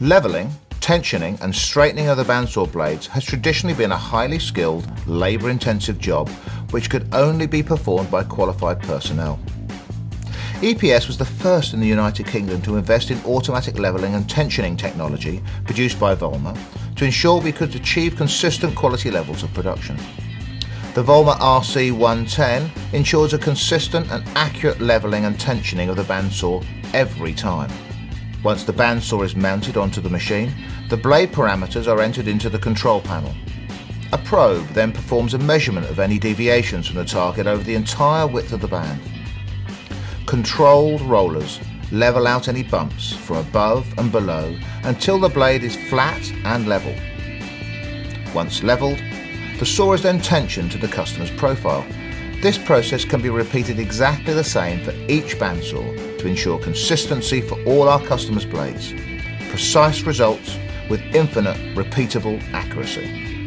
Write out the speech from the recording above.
Levelling, tensioning and straightening of the bandsaw blades has traditionally been a highly skilled, labour-intensive job which could only be performed by qualified personnel. EPS was the first in the United Kingdom to invest in automatic levelling and tensioning technology produced by Vollmer to ensure we could achieve consistent quality levels of production. The Vollmer RC110 ensures a consistent and accurate levelling and tensioning of the bandsaw every time. Once the bandsaw is mounted onto the machine, the blade parameters are entered into the control panel. A probe then performs a measurement of any deviations from the target over the entire width of the band. Controlled rollers level out any bumps from above and below until the blade is flat and level. Once levelled, the saw is then tensioned to the customer's profile. This process can be repeated exactly the same for each bandsaw to ensure consistency for all our customers' blades. Precise results with infinite repeatable accuracy.